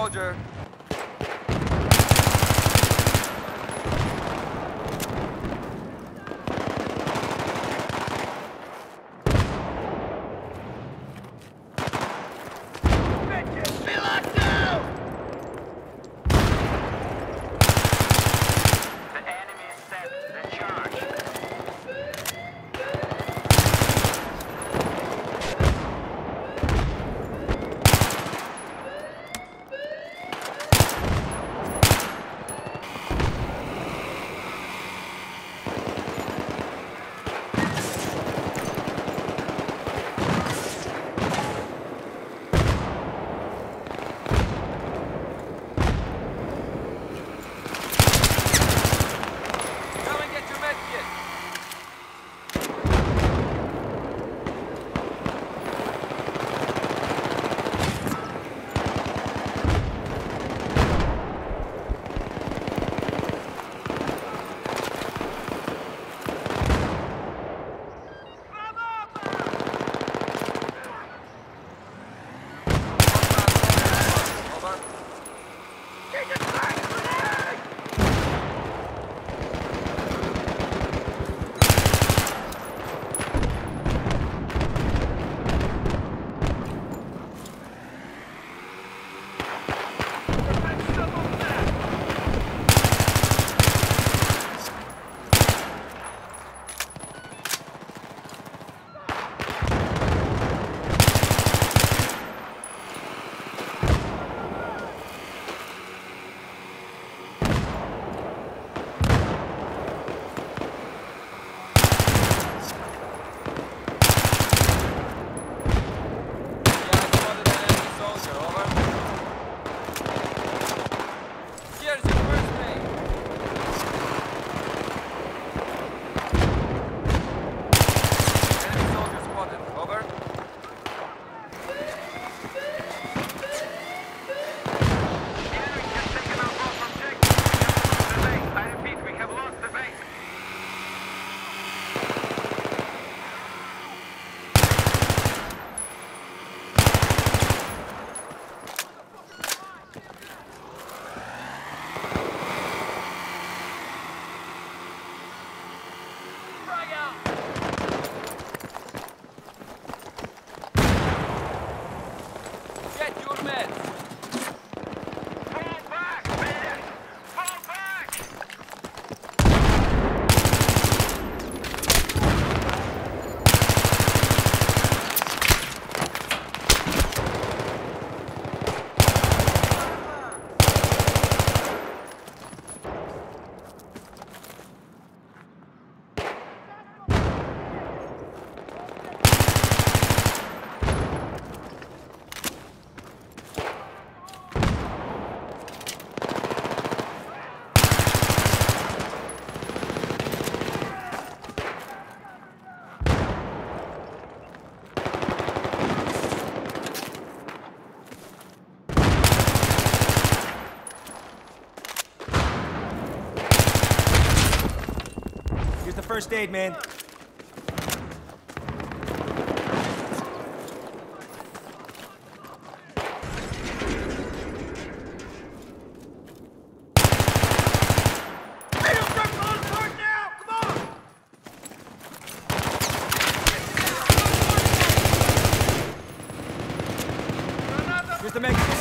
soldier. Frag Aid, man. Here's the med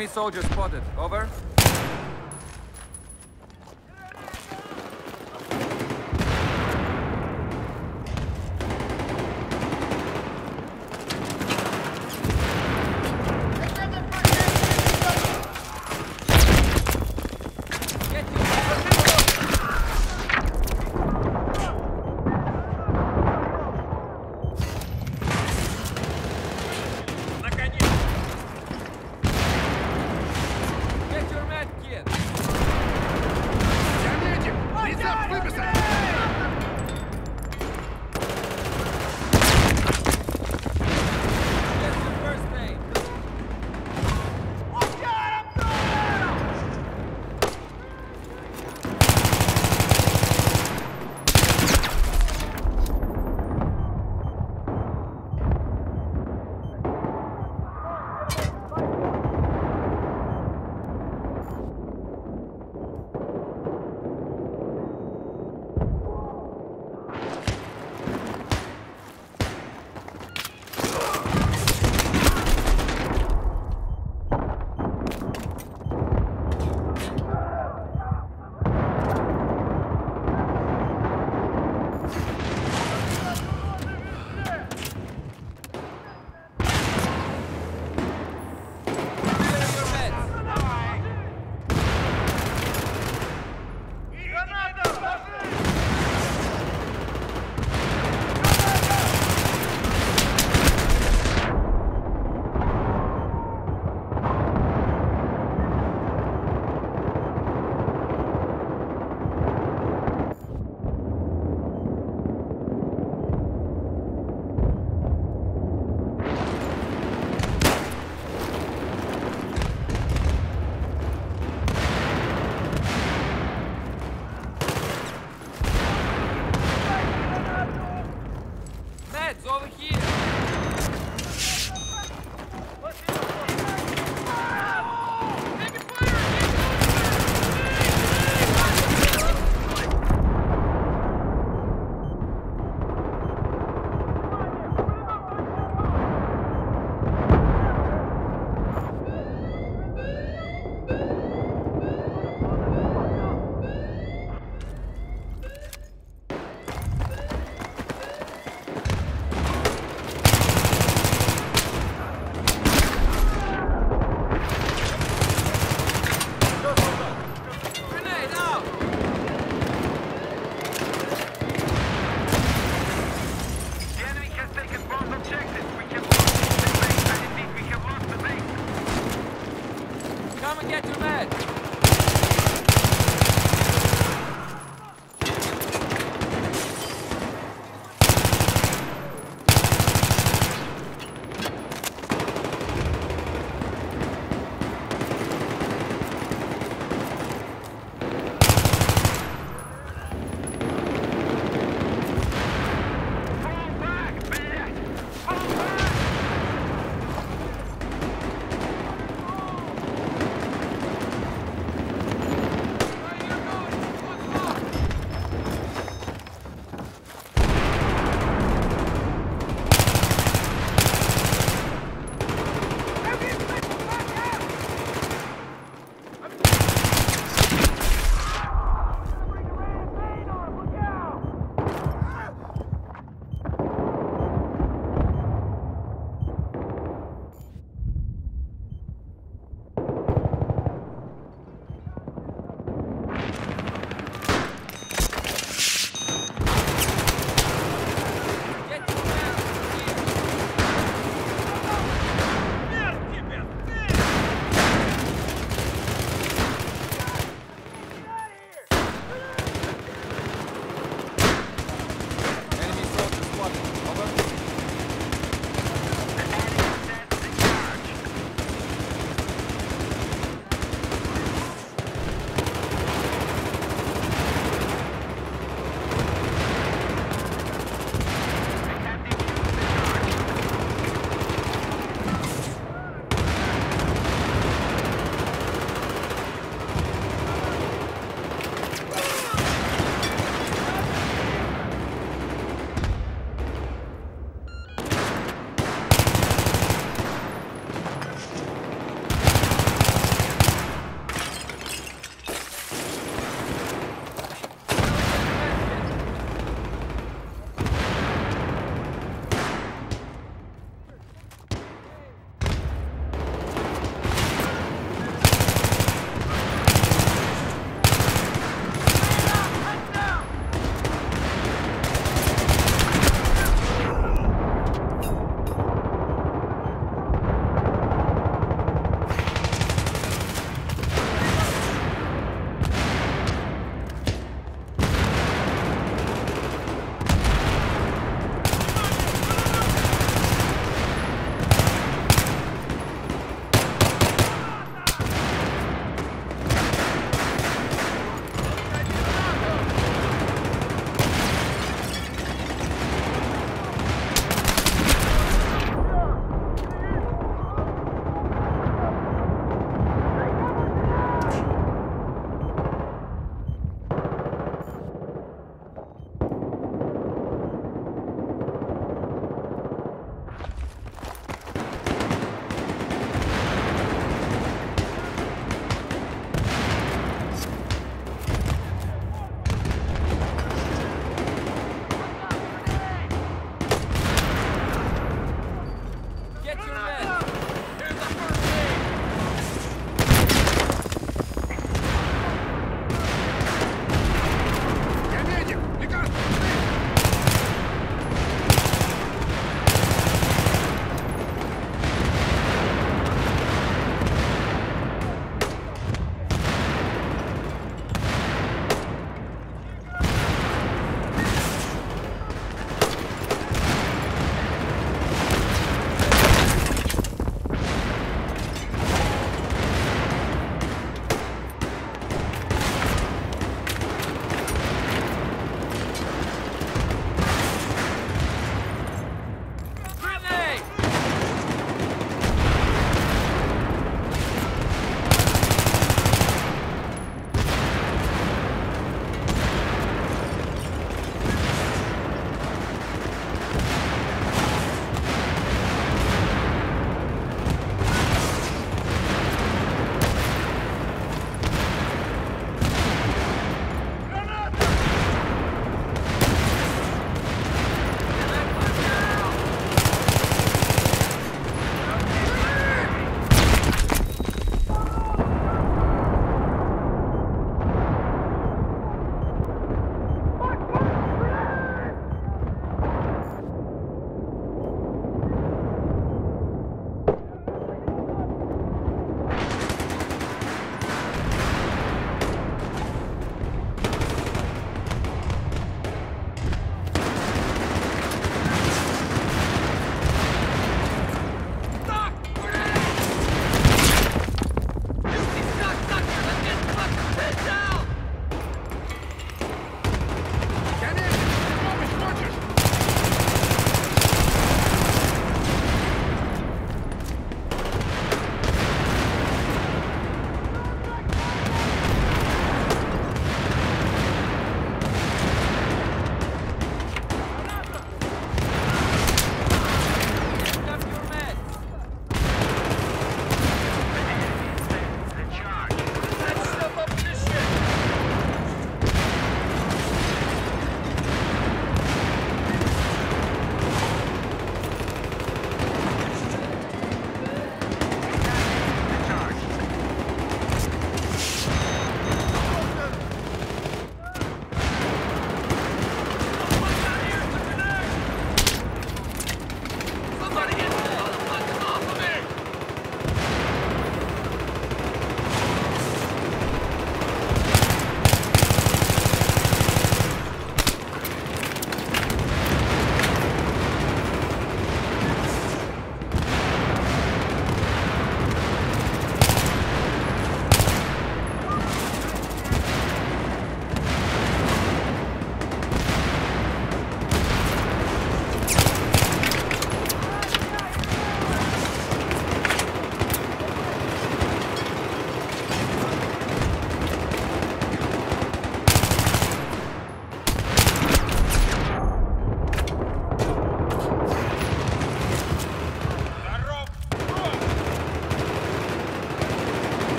Enemy soldier spotted. Over.